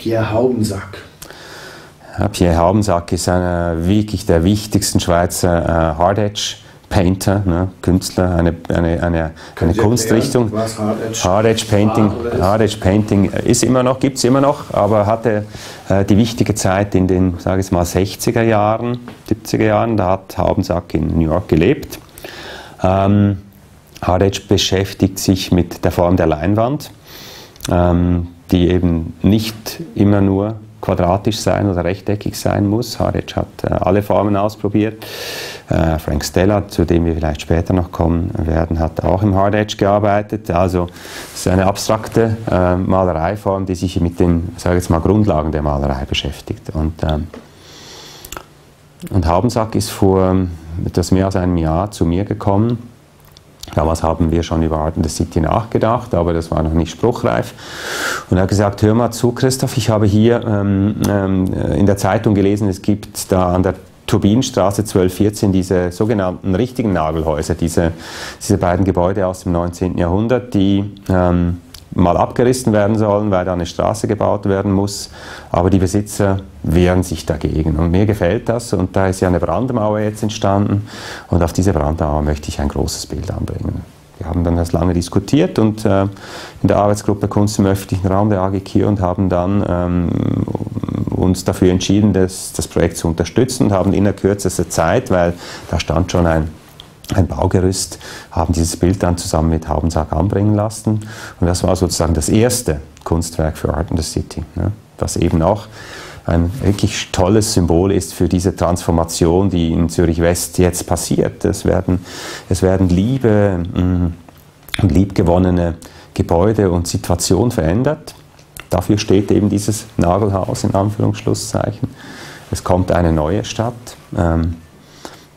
Pierre Haubensack. Ja, Pierre Haubensack ist einer wirklich der wichtigsten Schweizer äh, Hard Edge Painter, ne, Künstler, eine, eine, eine, eine Kunstrichtung. Hard Edge, Painting? Hard Edge Painting ist immer noch, gibt es immer noch, aber hatte äh, die wichtige Zeit in den, sage ich mal, 60er Jahren, 70er Jahren, da hat Haubensack in New York gelebt. Ähm, Hard Edge beschäftigt sich mit der Form der Leinwand, ähm, die eben nicht immer nur quadratisch sein oder rechteckig sein muss. Edge hat äh, alle Formen ausprobiert. Äh, Frank Stella, zu dem wir vielleicht später noch kommen werden, hat auch im Hard Edge gearbeitet. Also es ist eine abstrakte äh, Malereiform, die sich mit den, sage jetzt mal, Grundlagen der Malerei beschäftigt. Und, ähm, und Haubensack ist vor etwas mehr als einem Jahr zu mir gekommen. Damals haben wir schon über Art in the City nachgedacht, aber das war noch nicht spruchreif. Und er hat gesagt, hör mal zu, Christoph, ich habe hier ähm, ähm, in der Zeitung gelesen, es gibt da an der Turbinenstraße 1214 diese sogenannten richtigen Nagelhäuser, diese, diese beiden Gebäude aus dem 19. Jahrhundert, die ähm, mal abgerissen werden sollen, weil da eine Straße gebaut werden muss. Aber die Besitzer wehren sich dagegen. Und mir gefällt das. Und da ist ja eine Brandmauer jetzt entstanden. Und auf diese Brandmauer möchte ich ein großes Bild anbringen. Wir haben dann das lange diskutiert und äh, in der Arbeitsgruppe Kunst im öffentlichen Raum der AG und haben dann ähm, uns dafür entschieden, das, das Projekt zu unterstützen und haben in kürzester Zeit, weil da stand schon ein ein Baugerüst, haben dieses Bild dann zusammen mit Haubensack anbringen lassen. Und das war sozusagen das erste Kunstwerk für Art in the City, ne? das eben auch ein wirklich tolles Symbol ist für diese Transformation, die in Zürich West jetzt passiert. Es werden, es werden liebe mm, und liebgewonnene Gebäude und Situationen verändert. Dafür steht eben dieses Nagelhaus in Anführungsschlusszeichen. Es kommt eine neue Stadt. Ähm,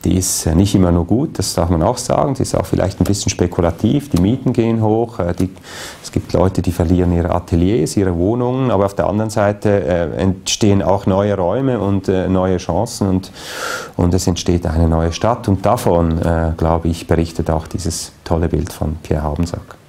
die ist äh, nicht immer nur gut, das darf man auch sagen. Sie ist auch vielleicht ein bisschen spekulativ. Die Mieten gehen hoch. äh, Die, es gibt Leute, die verlieren ihre Ateliers, ihre Wohnungen. Aber auf der anderen Seite äh, entstehen auch neue Räume und äh, neue Chancen und, und es entsteht eine neue Stadt. Und davon, äh, glaube ich, berichtet auch dieses tolle Bild von Pierre Haubensack.